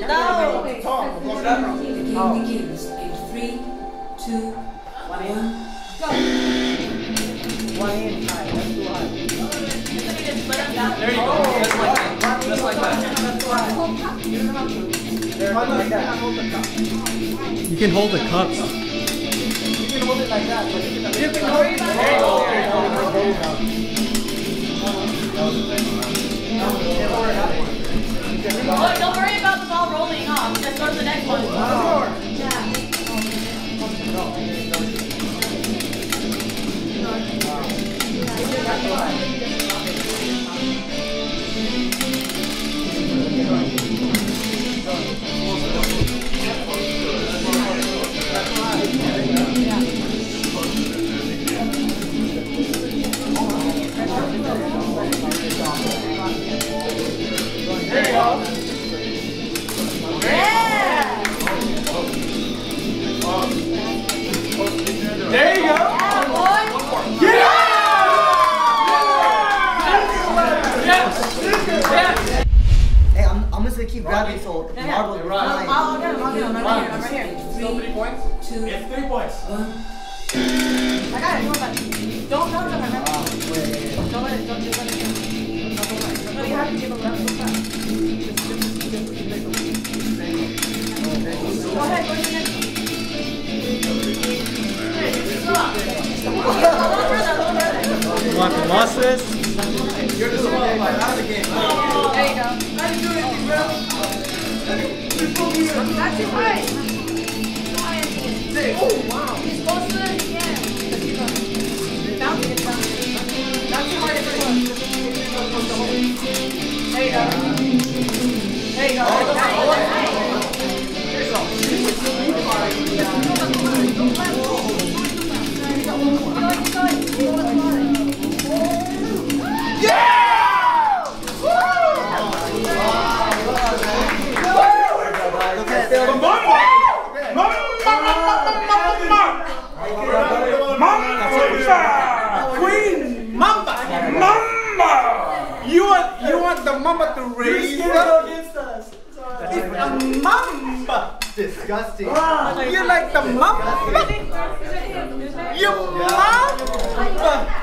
Count No. down. Okay. Talk. The game Oh. begins in three, two, One one. in. One in. High. That's too high. There you go. Just like that. Just like that. That's too high. You don't have to. There, Why not? like that. can't hold the cup. You can hold the cups. You can hold it like that, but you can. You can hold it. There you go. There you go. There you go. Look, to the next one. I'm, I'm just gonna keep grabbing so the Yeah, marble oh, oh, yeah. will Right. fly. I'll get him. I'll get him. I'm right here. I'm right here. Still three points? Two, It's three points. one. I got it. Go back. Don't, don't, don't. Remember. Don't let it. Don't just let it go. No, you have to give him left so fast. Go ahead. Go to the next one. Go up. A little further. A little further. You want the losses? You're disqualified. Out of the game. Oh, 吃蜂蜜了给 want you want the Mamba to raise up? against us. It's. It's a Mamba. Disgusting. Ah, You're like the Mamba? You Mamba.